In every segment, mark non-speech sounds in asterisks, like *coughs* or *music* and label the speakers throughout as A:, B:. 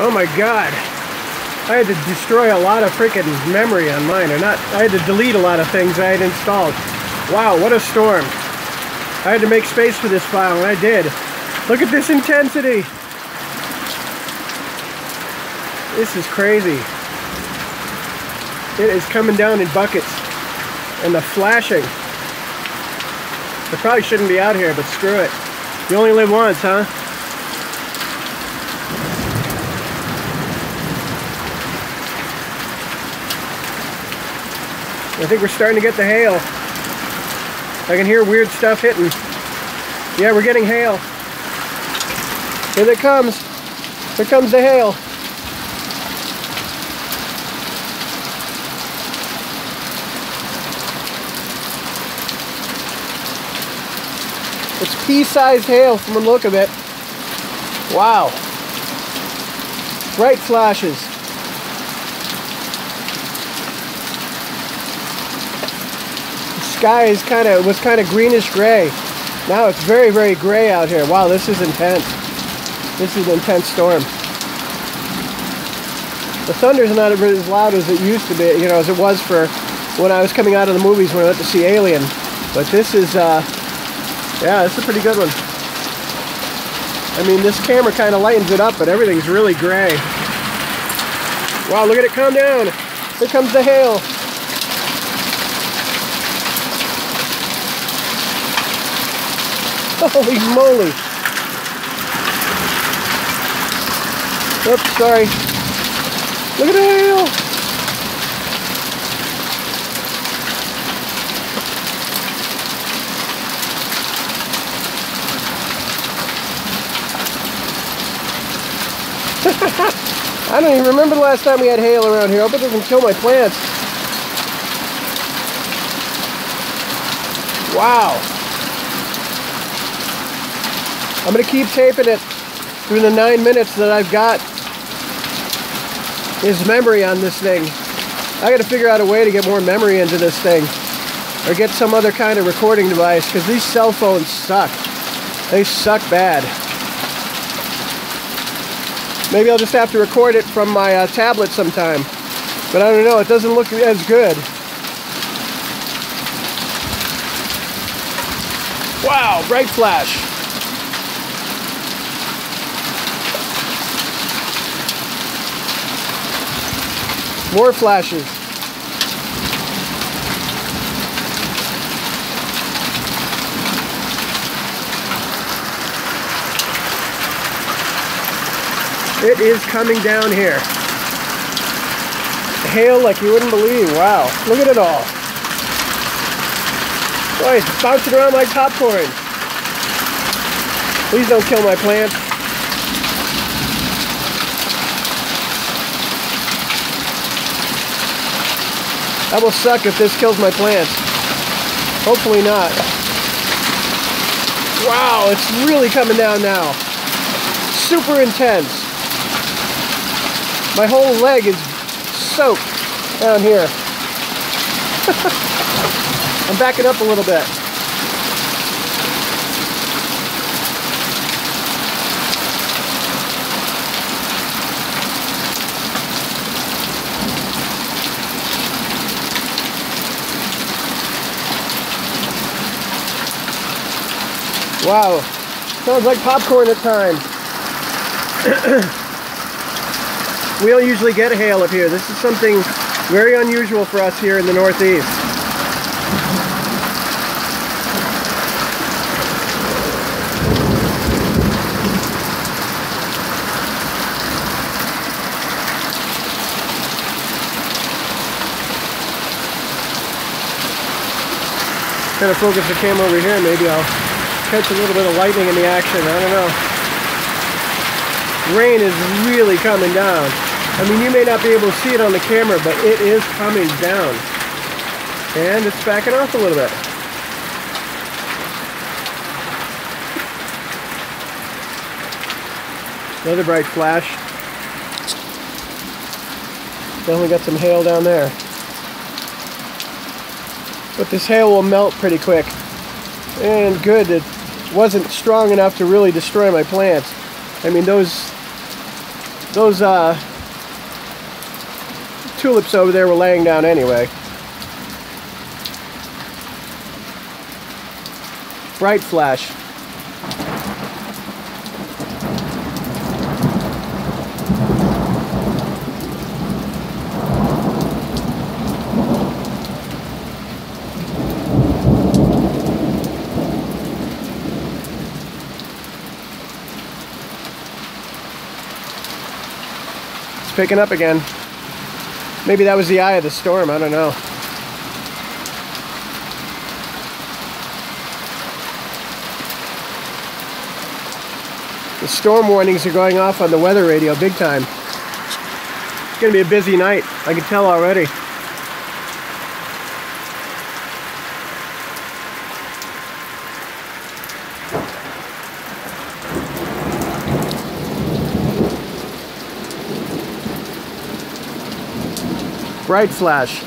A: Oh my god. I had to destroy a lot of freaking memory on mine, or not, I had to delete a lot of things I had installed. Wow, what a storm. I had to make space for this file, and I did. Look at this intensity. This is crazy. It is coming down in buckets. And the flashing. I probably shouldn't be out here, but screw it. You only live once, huh? I think we're starting to get the hail. I can hear weird stuff hitting. Yeah, we're getting hail. Here it comes. Here comes the hail. It's pea-sized hail from the look of it. Wow. Bright flashes. Sky is kind of was kind of greenish gray. Now it's very, very gray out here. Wow, this is intense. This is an intense storm. The thunder's not as loud as it used to be, you know, as it was for when I was coming out of the movies when I went to see Alien. But this is, uh, yeah, it's a pretty good one. I mean, this camera kind of lightens it up, but everything's really gray. Wow, look at it come down. Here comes the hail. Holy moly. Oops, sorry. Look at the hail. *laughs* I don't even remember the last time we had hail around here. I hope it doesn't kill my plants. Wow. I'm going to keep taping it through the nine minutes that I've got his memory on this thing. I got to figure out a way to get more memory into this thing or get some other kind of recording device because these cell phones suck. They suck bad. Maybe I'll just have to record it from my uh, tablet sometime. But I don't know, it doesn't look as good. Wow, bright flash. More flashes. It is coming down here. Hail like you wouldn't believe. Wow. Look at it all. Boy, it's bouncing around like popcorn. Please don't kill my plant. That will suck if this kills my plants. Hopefully not. Wow, it's really coming down now. Super intense. My whole leg is soaked down here. *laughs* I'm backing up a little bit. Wow, sounds like popcorn at times. *coughs* We don't usually get hail up here. This is something very unusual for us here in the Northeast. Kind of focus the camera over here, maybe I'll catch a little bit of lightning in the action. I don't know. Rain is really coming down. I mean, you may not be able to see it on the camera, but it is coming down. And it's backing off a little bit. Another bright flash. Definitely got some hail down there. But this hail will melt pretty quick. And good, it wasn't strong enough to really destroy my plants. I mean, those those uh, tulips over there were laying down anyway. Bright flash. Picking up again. Maybe that was the eye of the storm, I don't know. The storm warnings are going off on the weather radio big time. It's going to be a busy night. I can tell already. Bright flash.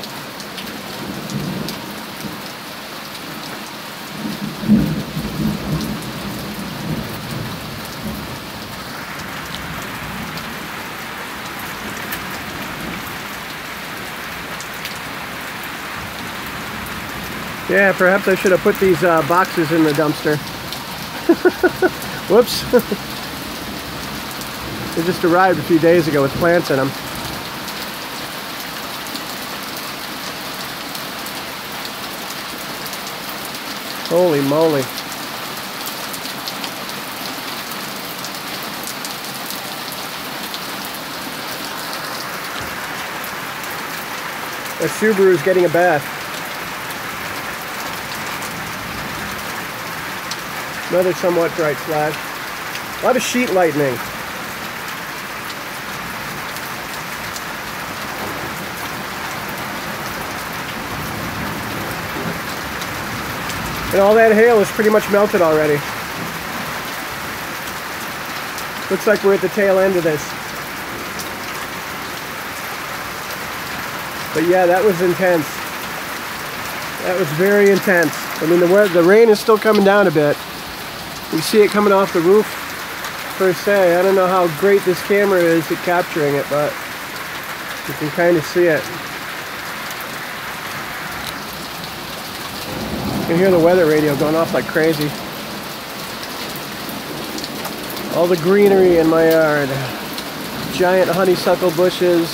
A: Yeah, perhaps I should have put these uh, boxes in the dumpster. *laughs* Whoops. *laughs* they just arrived a few days ago with plants in them. Holy moly. A Subaru is getting a bath. Another somewhat bright flash. A lot of sheet lightning. And all that hail is pretty much melted already. Looks like we're at the tail end of this. But yeah, that was intense. That was very intense. I mean, the, the rain is still coming down a bit. You see it coming off the roof per se. I don't know how great this camera is at capturing it, but you can kind of see it. You can hear the weather radio going off like crazy. All the greenery in my yard. Giant honeysuckle bushes.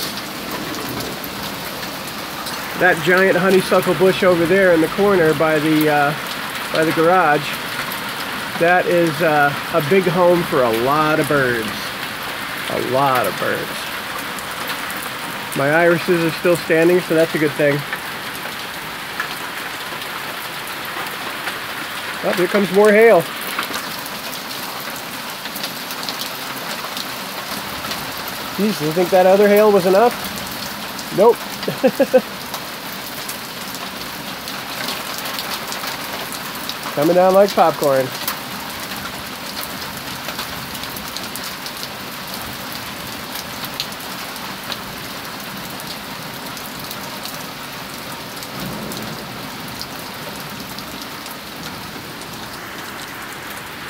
A: That giant honeysuckle bush over there in the corner by the uh, by the garage that is uh, a big home for a lot of birds. A lot of birds. My irises are still standing, so that's a good thing. Oh, here comes more hail. Geez, you think that other hail was enough? Nope. *laughs* Coming down like popcorn.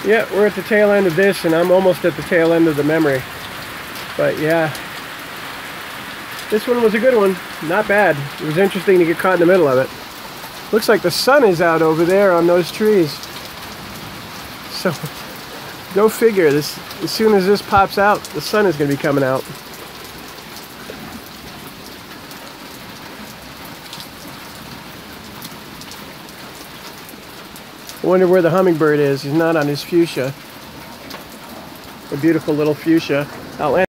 A: Yeah, we're at the tail end of this, and I'm almost at the tail end of the memory. But yeah, this one was a good one. Not bad. It was interesting to get caught in the middle of it. Looks like the sun is out over there on those trees. So, *laughs* go figure. This as soon as this pops out, the sun is going to be coming out. Wonder where the hummingbird is. He's not on his fuchsia. A beautiful little fuchsia. I'll